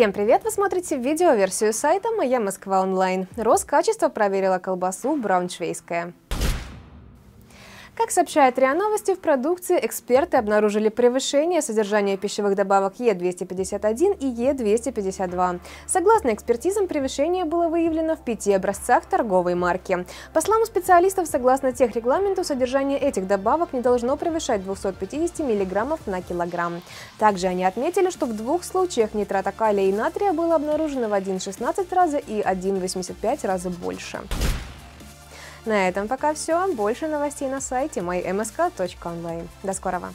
Всем привет! Вы смотрите видеоверсию сайта «Моя Москва онлайн». Роскачество проверила колбасу брауншвейская. Как сообщает РИА Новости, в продукции эксперты обнаружили превышение содержания пищевых добавок Е251 и Е252. Согласно экспертизам, превышение было выявлено в пяти образцах торговой марки. По словам специалистов, согласно тех регламенту, содержание этих добавок не должно превышать 250 мг на килограмм. Также они отметили, что в двух случаях нитрата калия и натрия было обнаружено в 1,16 раза и 1,85 раза больше. На этом пока все. Больше новостей на сайте mymsk.online. До скорого!